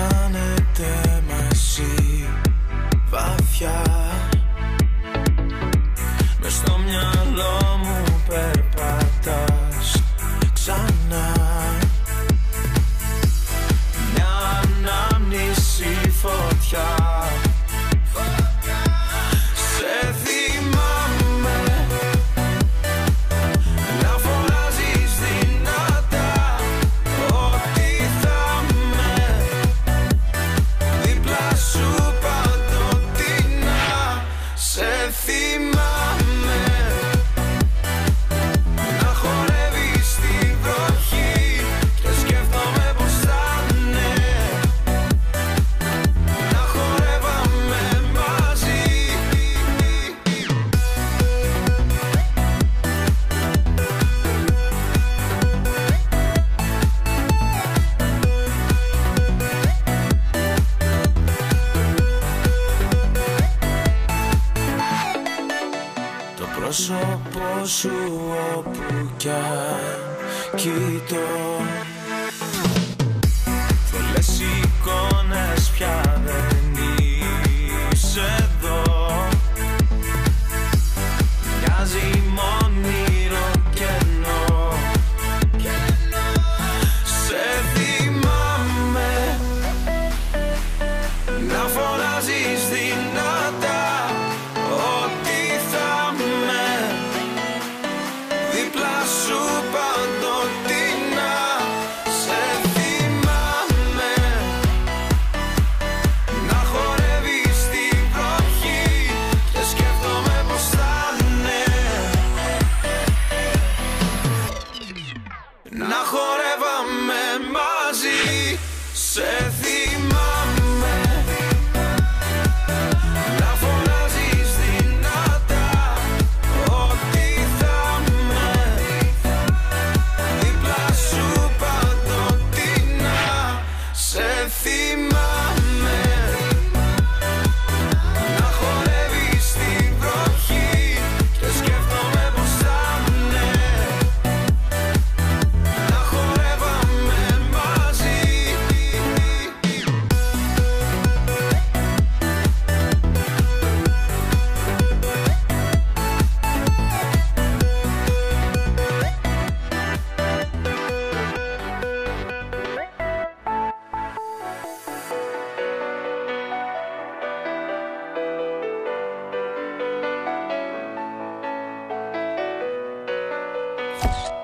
χάνεται μαζί. Βαθιά πρόσωπό σου όπου κι αν κοιτώ Να χορεύαμε μαζί σε θύμα. Bye.